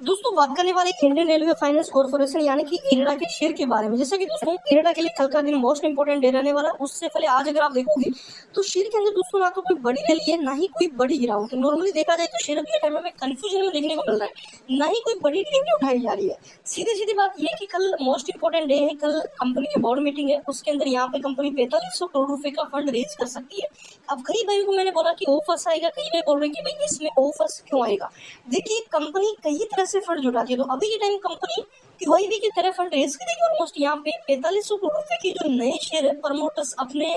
दोस्तों, बात करने वाले इंडियन रेलवे फाइनेंस कॉर्पोरेशन, यानी कि इरडा के शेयर के बारे में। जैसा कि दोस्तों इरडा के लिए कल का दिन मोस्ट इंपोर्टेंट डे रहने वाला। उससे पहले आज अगर आप देखोगे तो शेयर के अंदर दोस्तों, ना तो कोई बड़ी रैली है, ना ही कोई बड़ी गिरावट नॉर्मली देखा जाए तो शेयर के टाइम में कंफ्यूजन में देखने को मिल रहा है। ना ही कोई बड़ी डिलीवरी उठाई जा रही है। सीधी सीधी बात यह कि कल मोस्ट इंपोर्टेंट डे है, कल कंपनी की बोर्ड मीटिंग है। उसके अंदर यहाँ पे कंपनी पैंतालीस सौ करोड़ रुपए का फंड रेज कर सकती है। अब कई भाई को मैंने बोला कि ऑफर्स आएगा, कई भाई बोल रहे हैं कि भाई इसमें ऑफर्स क्यों आएगा? देखिए कंपनी कई तरह से फंड जुटाती है तो अभी के टाइम कंपनी क्यूआईबी की तरह फंड रेज करेगी ऑलमोस्ट यहाँ पे पैंतालीस सौ करोड़ रुपए की जो नए शेयर है प्रमोटर्स अपने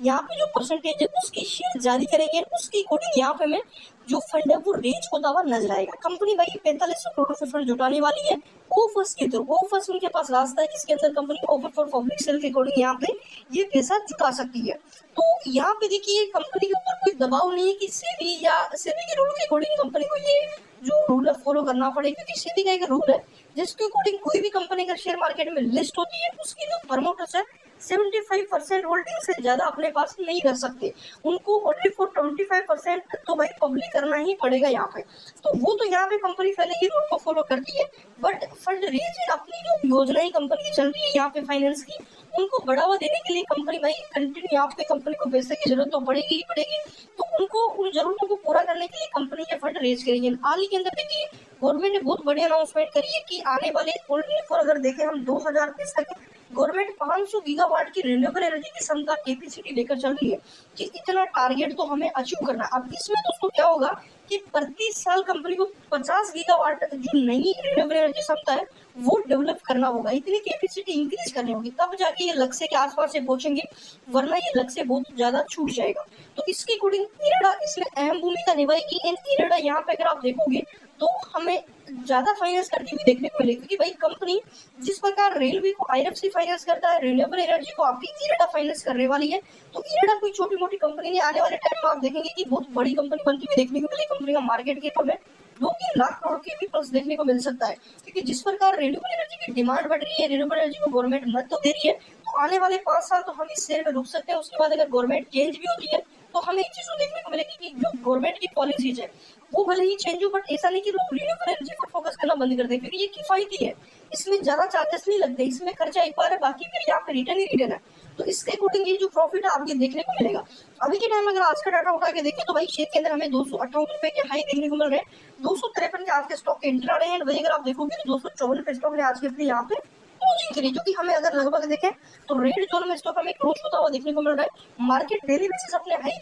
यहाँ पे जो परसेंटेज है, उसकी शेयर जारी करेंगे। उसकी अकॉर्डिंग यहाँ पे मैं जो फंड है, वो रेज होता हुआ नज़र आएगा। कंपनी भाई पैंतालीस सौ करोड़ रुपए फंड जुटाने वाली है। ऑफर्स के थ्रू ऑफर्स उनके पास रास्ता है, जिसके अंदर company offer for public sale के अकॉर्डिंग यहाँ पे ये पैसा जुटा सकती है। तो यहाँ पे देखिए कंपनी के ऊपर कोई दबाव नहीं है कि सेबी या सेबी के रूल के अकॉर्डिंग कंपनी को ये जो रूल है फॉलो करना पड़ेगा, क्योंकि सेबी का एक रूल है, जिसके अकॉर्डिंग कोई भी कंपनी का शेयर मार्केट में लिस्ट होती है, उसकी जो प्रमोटर्स है 75 परसेंट होल्डिंग से ज़्यादा अपने पास नहीं कर सकते। उनको ओनली फॉर 25 परसेंट तो भाई पब्लिक करना ही पड़ेगा यहाँ पे। तो वो तो यहाँ पे कंपनी पहले ही रूल को फॉलो करती है बट फंड रेज अपनी जो योजनाएँ कंपनी चल रही है यहाँ पे फाइनेंस की, उनको बढ़ावा देने के लिए कंपनी भाई कंटिन्यू यहाँ पे कंपनी को पैसे की ज़रूरत तो पड़ेगी ही पड़ेगी। तो उनको उन जरूरतों को पूरा करने के लिए कंपनी ये फंड रेज करेगी हाल ही के अंदर देखिए गवर्नमेंट ने बहुत बड़ी अनाउंसमेंट करी है कि आने वाले ओनली फॉर अगर देखें हम दो हज़ार बीस तक गवर्नमेंट 500 गीगावाट की रिन्यूएबल एनर्जी की क्षमता कैपेसिटी लेकर चल रही है कि इतना टारगेट तो हमें अचीव करना अब इसमें दोस्तों क्या होगा कि प्रति साल कंपनी को 50 गीगावाट जो नई रिन्यूएबल एनर्जी क्षमता है, वो डेवलप करना होगा। इतनी कैपेसिटी इंक्रीज करनी होगी, तब जाके ये लक्ष्य के आसपास से पहुँचेंगे, वरना ये लक्ष्य बहुत ज़्यादा छूट जाएगा। तो इसके अकॉर्डिंग इरेडा इसमें अहम भूमिका निभाएगी। इन इरेडा यहाँ पे अगर आप देखोगे तो हमें ज़्यादा फाइनेंस करती हुई देखने को मिलेगी, क्योंकि भाई कंपनी जिस प्रकार रेलवे को आईएफसी फाइनेंस करता है रिन्यूएबल एनर्जी को आपकी इरेडा फाइनेंस करने वाली है तो इरेडा कोई छोटी मोटी कंपनी नहीं, आने वाले टाइम में आप देखेंगे कि बहुत बड़ी कंपनी बनती हुई देखने को मिलेगी कंपनी का मार्केट के में दो तीन लाख करोड़ के भी प्लस देखने को मिल सकता है। क्योंकि जिस प्रकार रिन्यूएबल एनर्जी की डिमांड बढ़ रही है रिन्यूएबल एनर्जी को गवर्नमेंट मत तो दे रही है तो आने वाले पाँच साल तो हम इस शेयर में रुक सकते हैं, उसके बाद अगर गवर्नमेंट चेंज भी होती है तो हमें एक चीज़ देखने को मिलेगी कि जो गवर्नमेंट की पॉलिसीज़ है वो भले ही चेंज हो बट ऐसा नहीं कि लोग रिन्यूएबल एनर्जी पर फोकस करना बंद कर दे। क्योंकि ये किफायती है। इसमें ज़्यादा चार्जेस नहीं लगते। इसमें खर्चा एक बार है, बाकी फिर यहाँ रिटर्न ही रिटर्न है। तो इसके अकॉर्डिंग ये जो प्रॉफिट है, आपके देखने को मिलेगा। अभी के टाइम अगर आज का डाटा उठा के देखें तो भाई शेयर के अंदर हमें दो सौ अट्ठावन रुपए के हाई देखने को मिल रहे हैं। दो सौ तिरपन के आज के स्टॉक के इंट्रा रहे हैं वही अगर आप देखोगे तो दो सौ चौवन पे स्टॉक ने आज के अपने यहाँ पे क्लोजिंग करी जो कि हमें अगर लगभग देखें तो रेड जोन में स्टॉक हमें क्लोज होता हुआ देखने को मिल रहा है। मार्केट डेली बेसिस अपने हाई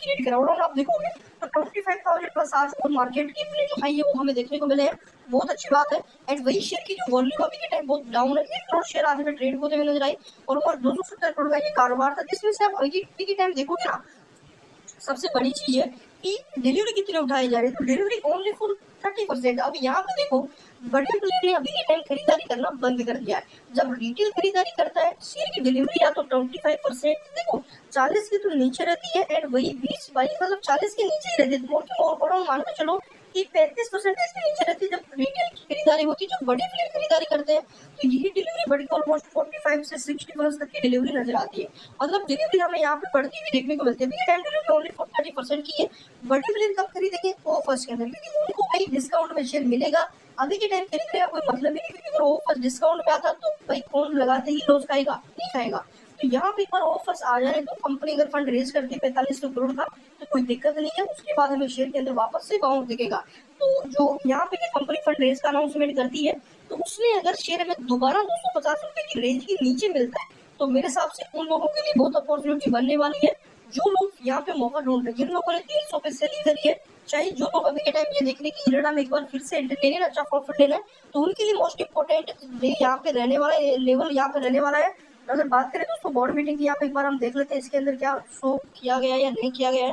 आप देखोगे तो ट्वेंटी फाइव थाउज़ेंड प्लस आज मार्केट की जो हाई है, वो हमें देखने को मिले हैं। बहुत अच्छी बात है। एंड वही शेयर की जो वॉल्यूम अभी के टाइम बहुत डाउन है, एक करोड़ शेयर आज ट्रेड होते हुए नज़र आई और ऊपर दो सौ सत्तर करोड़ का ये कारोबार था, जिसमें से आप अभी के टाइम देखोगे ना, सबसे बड़ी चीज़ है कि डिलीवरी कितने उठाई जा रही है। तो delivery only for thirty percent अब यहाँ पे देखो बड़े प्लेयर ने अभी के खरीदारी करना बंद कर दिया है। जब रिटेल खरीदारी करता है शेयर की डिलीवरी या तो ट्वेंटी फाइव परसेंट देखो, चालीस की तो नीचे रहती है एंड वही बीस बाईस मतलब चालीस के नीचे ही रहती है। और मान के चलो कि पैंतीस है। की खरीदारी होती है, जो बड़े प्लेयर खरीदारी करते हैं तो यही डिलीवरी बढ़ ऑलमोस्ट फोर्टी फाइव से सिक्सटी परसेंट तक की डिलीवरी नज़र आती है। मतलब डिलीवरी हमें यहाँ पे बढ़ती हुई देखने को मिलती है। ओनली थर्टी परसेंट की है। बड़े प्लेयर कब खरीदेंगे वो फ़र्स्ट के अंदर क्योंकि उनको भाई डिस्काउंट में शेयर मिलेगा। अभी के टाइम खरीदने का कोई मतलब नहीं क्योंकि ऑफ़र डिस्काउंट पे आता तो भाई कौन लगाते? ही रोज खाएगा, नहीं खाएगा। तो यहाँ पे ऑफर्स आ जाए तो कंपनी अगर फंड रेज करती है पैंतालीस सौ करोड़ का कोई दिक्कत नहीं है, उसके बाद हमें शेयर के अंदर वापस से बाउंस दिखेगा? तो जो यहाँ पे कंपनी फंड रेज का अनाउंसमेंट करती है तो उसमें अगर शेयर में दोबारा दो सौ पचास रुपए की रेंज के नीचे मिलता है तो मेरे हिसाब से उन लोगों के लिए बहुत अपॉर्चुनिटी बनने वाली है। जो लोग यहाँ पे मौका ढूंढ रहे हैं, जिन लोगों ने तीन सौ पे सेलिंग करी है, चाहे जो लोग अभी के टाइम ये देखने की में एक बार फिर से एंटर लेने अच्छा प्रॉफिट लेना है तो उनके लिए मोस्ट इम्पोर्टेंट यहाँ पे रहने वाला है लेवल यहाँ पे रहने वाला है। अगर बात करें दोस्तों बोर्ड मीटिंग की यहाँ पे एक बार हम देख लेते हैं, इसके अंदर क्या शो किया गया है या नहीं किया गया है।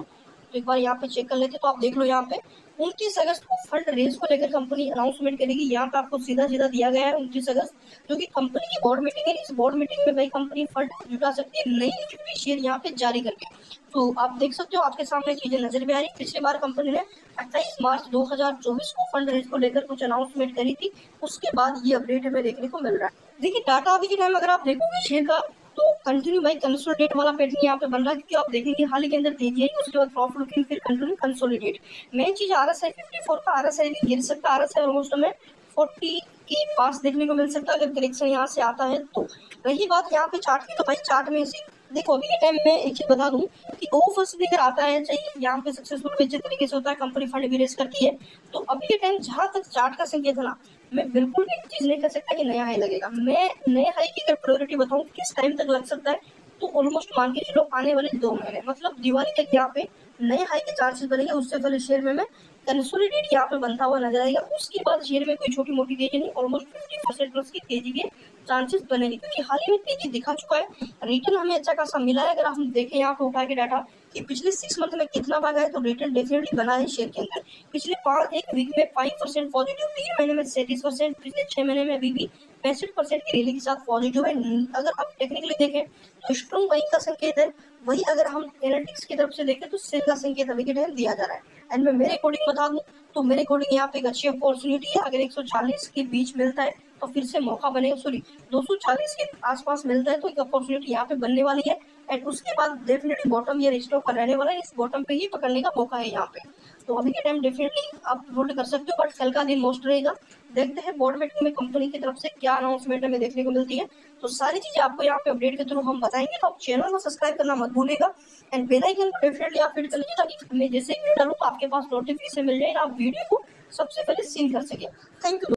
तो एक बार यहाँ पे चेक कर लेते तो आप देख लो यहाँ पे। उनतीस अगस्त को फंड रेज को लेकर कंपनी अनाउंसमेंट करेगी। यहाँ पे आपको सीधा सीधा दिया गया है उनतीस अगस्त, जो कि कंपनी की बोर्ड मीटिंग है। इस बोर्ड मीटिंग में भाई कंपनी फंड जुटा सकती है, नई इक्विटी शेयर यहाँ पे जारी करके। तो आप देख सकते हो, आपके सामने चीज़ें नज़र में आ रही पिछली बार कंपनी ने अट्ठाईस मार्च 2024 को फंड रेज को लेकर कुछ अनाउंसमेंट करी थी। उसके बाद ये अपडेट हमें देखने को मिल रहा है। देखिए टाटा अभी के टाइम अगर आप देखोगे शेयर का तो कंटिन्यू भाई कंसोलिडेट वाला पैटर्न यहाँ पे बन रहा है क्योंकि आप देखेंगे, हाल ही के अंदर तेज़ी आई उसके बाद प्रॉफिट लुकिंग फिर continue consolidate main cheese R S I fifty four का आर एस आई भी गिर सकता है आर एस आई ऑलमोस्ट हमें फोर्टी के पास देखने को मिल सकता है अगर करेक्शन यहाँ से आता है तो। रही बात यहाँ पे चार्ट की तो भाई चार्ट में से देखो, अभी के टाइम में एक चीज़ बता दूँ कि ओ फ़र्स्ट अगर आता है चाहिए यहाँ पे सक्सेसफुल बेचे तरीके से होता है कंपनी फंड भी रेस करती है तो अभी के टाइम जहाँ तक चार्ट का संकेत है ना, मैं बिल्कुल भी चीज़ नहीं कर सकता कि नया हाई लगेगा। मैं नए हाई की अगर प्रायोरिटी बताऊँ किस टाइम तक लग सकता है तो ऑलमोस्ट मान के चलो आने वाले दो महीने मतलब दिवाली तक यहाँ पे नए हाई के चार्जेस बनेंगे, उससे पहले शेयर में मैं कंसोलिडेट यहाँ पे बनता हुआ नज़र आएगा, उसके बाद शेयर में कोई छोटी मोटी तेज़ी नहीं ऑलमोस्ट फिफ्टी परसेंट प्लस की तेज़ी के चांसेस बने बनेंगे क्योंकि हाल ही में तेज़ी दिखा चुका है। रिटर्न हमें अच्छा खासा मिला है, अगर हम देखें यहाँ पे उठा के डाटा कि पिछले सिक्स मंथ में कितना भागा है तो रिटर्न डेफिनेटली बना है शेयर के अंदर। पिछले पाँच, एक वीक में फाइव परसेंट पॉजिटिव तीन महीने में सैंतीस परसेंट पिछले छह महीने में अभी भी पैंसठ परसेंट की रैली के साथ पॉजिटिव है। अगर आप टेक्निकली देखें तो स्ट्रॉन्ग बाइंग का संकेत है, वही अगर हम एनालिटिक्स की तरफ़ से देखें तो सेल का संकेत अभी के टाइम दिया जा रहा है। एंड मैं मेरे अकॉर्डिंग बता दूँ तो मेरे अकॉर्डिंग यहाँ पे एक अच्छी अपॉर्चुनिटी है। अगर 140 के बीच मिलता है तो फिर से मौका बनेगा सॉरी 240 के आसपास मिलता है तो एक अपॉर्चुनिटी यहाँ पे बनने वाली है। एंड उसके बाद डेफिनेटली बॉटम ये रिस्टोर पर रहने वाला है, इस बॉटम पे ही पकड़ने का मौका है यहाँ पे। तो अभी के टाइम डेफिनेटली आप होल्ड कर सकते हो बट कल का दिन मोस्ट रहेगा। देखते हैं बोर्ड मीटिंग में कंपनी की तरफ़ से क्या अनाउंसमेंट हमें देखने को मिलती है। तो सारी चीज़ें आपको यहाँ पे अपडेट के थ्रू हम बताएँगे तो आप चैनल को सब्सक्राइब करना मत भूलेगा एंड बेल आइकन को डेफिनेटली आप फिट कर लीजिए, ताकि मैं जैसे वीडियो डालूँ आपके पास नोटिफिकेशन मिल जाए, आप वीडियो को सबसे पहले सीन कर सके। Thank you